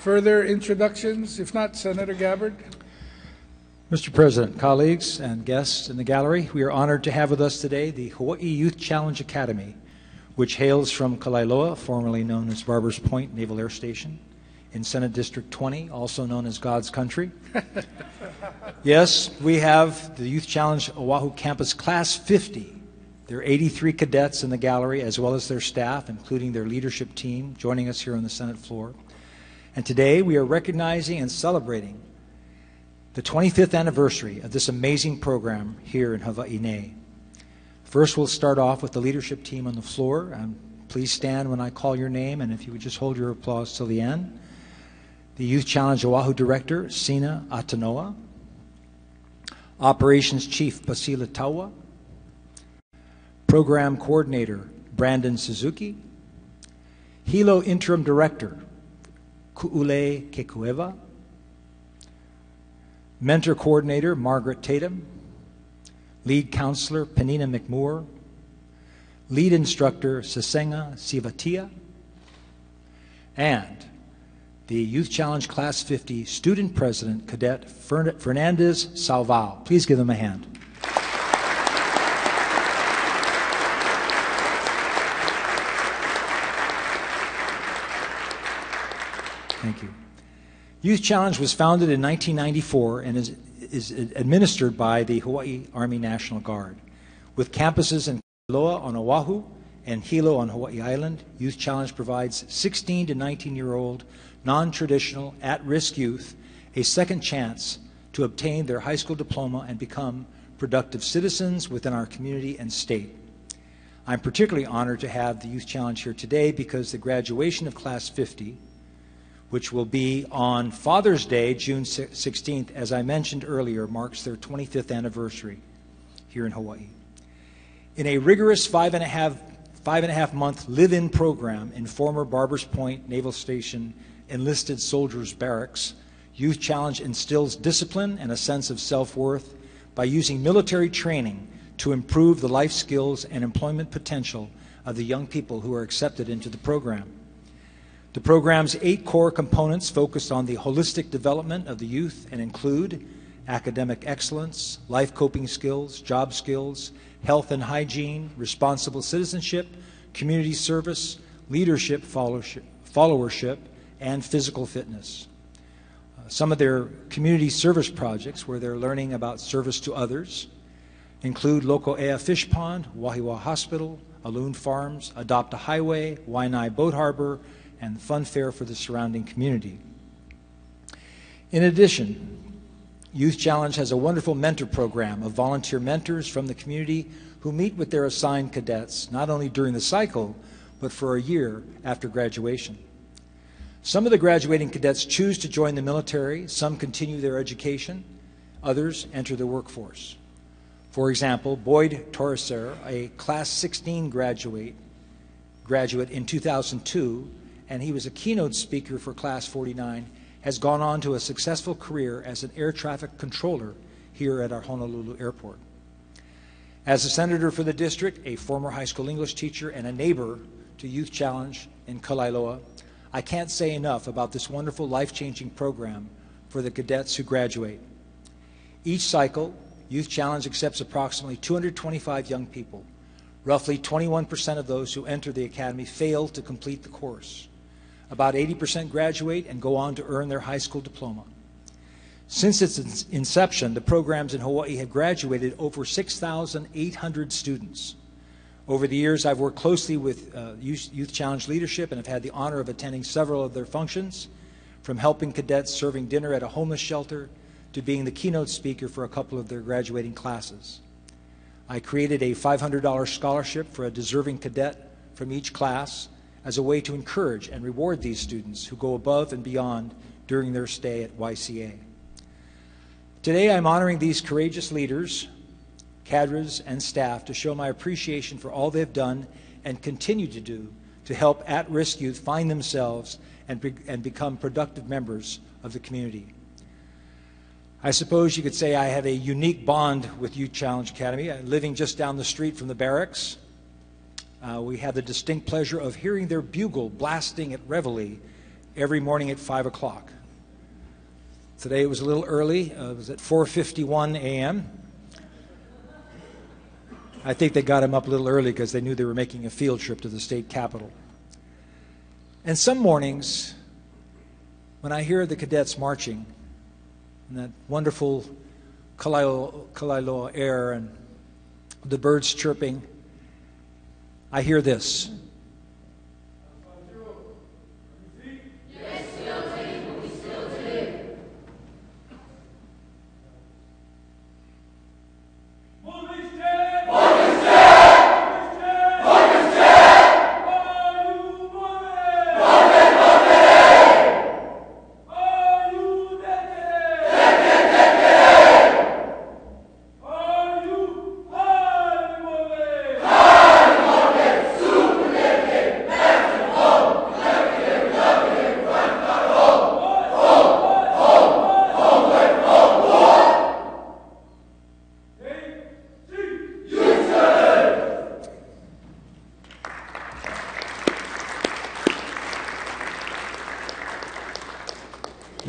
Further introductions? If not, Senator Gabbard. Mr. President, colleagues, and guests in the gallery, we are honored to have with us today the Hawaii Youth Challenge Academy, which hails from Kalaeloa, formerly known as Barbers Point Naval Air Station, in Senate District 20, also known as God's Country. yes, we have the Youth Challenge Oahu Campus Class 50. There are 83 cadets in the gallery, as well as their staff, including their leadership team, joining us here on the Senate floor. And today we are recognizing and celebrating the 25th anniversary of this amazing program here in Hawaii. First, we'll start off with the leadership team on the floor. Um, please stand when I call your name, and if you would just hold your applause till the end. The Youth Challenge Oahu Director, Sina Atanoa. Operations Chief, Pasila Tawa. Program Coordinator, Brandon Suzuki. Hilo Interim Director, Ku'ule Kekueva. Mentor Coordinator Margaret Tatum. Lead Counselor Penina McMoore. Lead Instructor Sasenga Sivatia. And the Youth Challenge Class 50 Student President Cadet Fernandez Salval. Please give them a hand. Thank you. Youth Challenge was founded in 1994 and is, is administered by the Hawaii Army National Guard. With campuses in Loa on Oahu and Hilo on Hawaii Island, Youth Challenge provides 16 to 19 year old non traditional at risk youth a second chance to obtain their high school diploma and become productive citizens within our community and state. I'm particularly honored to have the Youth Challenge here today because the graduation of Class 50 which will be on Father's Day, June 16th, as I mentioned earlier, marks their 25th anniversary here in Hawaii. In a rigorous five and a half, five and a half month live in program in former Barbers Point Naval Station enlisted soldiers' barracks, Youth Challenge instills discipline and a sense of self worth by using military training to improve the life skills and employment potential of the young people who are accepted into the program. The program's eight core components focus on the holistic development of the youth and include academic excellence, life coping skills, job skills, health and hygiene, responsible citizenship, community service, leadership, followership, and physical fitness. Uh, some of their community service projects where they're learning about service to others include Loko'ea Fish Pond, Wahiawa Hospital, Aloun Farms, Adopt a Highway, Waianae Boat Harbor, and the fun fair for the surrounding community. In addition, Youth Challenge has a wonderful mentor program of volunteer mentors from the community who meet with their assigned cadets not only during the cycle, but for a year after graduation. Some of the graduating cadets choose to join the military, some continue their education, others enter the workforce. For example, Boyd Torreser, a Class 16 graduate, graduate in 2002, and he was a keynote speaker for Class 49, has gone on to a successful career as an air traffic controller here at our Honolulu airport. As a senator for the district, a former high school English teacher, and a neighbor to Youth Challenge in Kalaeloa, I can't say enough about this wonderful life changing program for the cadets who graduate. Each cycle, Youth Challenge accepts approximately 225 young people. Roughly 21% of those who enter the academy fail to complete the course. About 80% graduate and go on to earn their high school diploma. Since its inception, the programs in Hawaii have graduated over 6,800 students. Over the years, I've worked closely with uh, Youth, Youth Challenge leadership and have had the honor of attending several of their functions, from helping cadets serving dinner at a homeless shelter to being the keynote speaker for a couple of their graduating classes. I created a $500 scholarship for a deserving cadet from each class as a way to encourage and reward these students who go above and beyond during their stay at YCA. Today, I'm honoring these courageous leaders, cadres, and staff to show my appreciation for all they've done and continue to do to help at risk youth find themselves and, be, and become productive members of the community. I suppose you could say I have a unique bond with Youth Challenge Academy, uh, living just down the street from the barracks uh, we had the distinct pleasure of hearing their bugle blasting at reveille every morning at 5 o'clock. Today it was a little early. Uh, it was at 4:51 a.m. I think they got him up a little early because they knew they were making a field trip to the state capitol. And some mornings, when I hear the cadets marching, and that wonderful Kalaeloa air and the birds chirping, I hear this.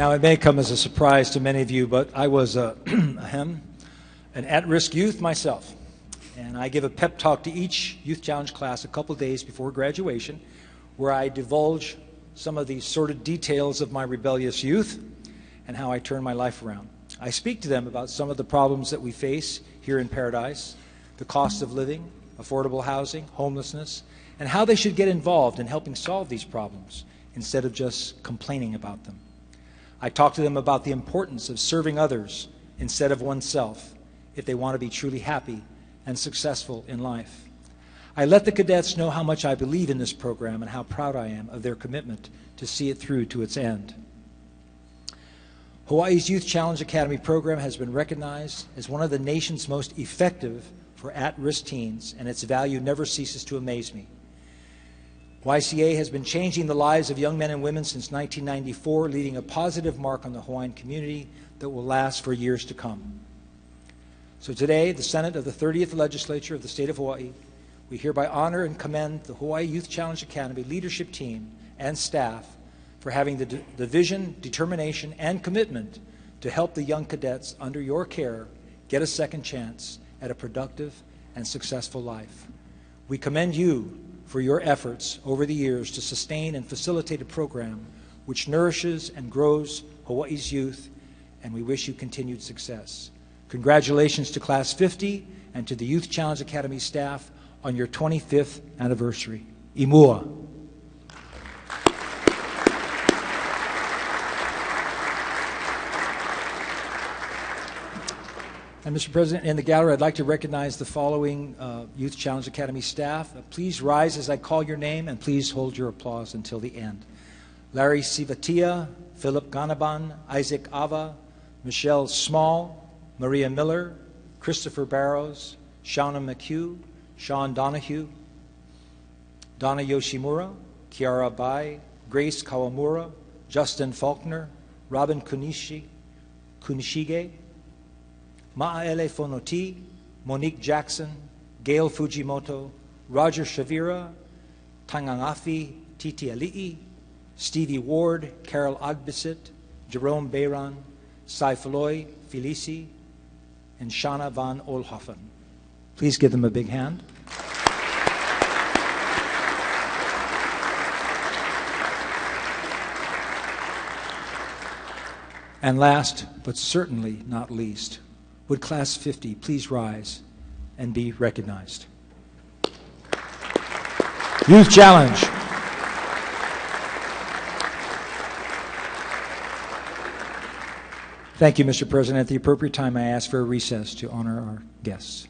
Now, it may come as a surprise to many of you, but I was a, an at risk youth myself. And I give a pep talk to each Youth Challenge class a couple days before graduation where I divulge some of the sordid details of my rebellious youth and how I turned my life around. I speak to them about some of the problems that we face here in Paradise the cost of living, affordable housing, homelessness, and how they should get involved in helping solve these problems instead of just complaining about them. I talk to them about the importance of serving others instead of oneself if they want to be truly happy and successful in life. I let the cadets know how much I believe in this program and how proud I am of their commitment to see it through to its end. Hawaii's Youth Challenge Academy program has been recognized as one of the nation's most effective for at risk teens, and its value never ceases to amaze me. YCA has been changing the lives of young men and women since 1994, leaving a positive mark on the Hawaiian community that will last for years to come. So today, the Senate of the 30th Legislature of the State of Hawaii, we hereby honor and commend the Hawaii Youth Challenge Academy leadership team and staff for having the, the vision, determination, and commitment to help the young cadets under your care get a second chance at a productive and successful life. We commend you for your efforts over the years to sustain and facilitate a program which nourishes and grows Hawaii's youth, and we wish you continued success. Congratulations to Class 50 and to the Youth Challenge Academy staff on your 25th anniversary. Imua. And Mr. President, in the gallery, I'd like to recognize the following uh, Youth Challenge Academy staff. Uh, please rise as I call your name, and please hold your applause until the end. Larry Sivatia, Philip Ganaban, Isaac Ava, Michelle Small, Maria Miller, Christopher Barrows, Shauna McHugh, Sean Donahue, Donna Yoshimura, Kiara Bai, Grace Kawamura, Justin Faulkner, Robin Kunishi, Kunishige, Ma'aele Fonoti, Monique Jackson, Gail Fujimoto, Roger Shavira, Tangangafi Titi Ali'i, Stevie Ward, Carol Agbisit, Jerome Bayron, Sai Floy Felici, and Shana van Olhoffen. Please give them a big hand. And last, but certainly not least, would Class 50 please rise and be recognized? Youth Challenge. Thank you, Mr. President. At the appropriate time, I ask for a recess to honor our guests.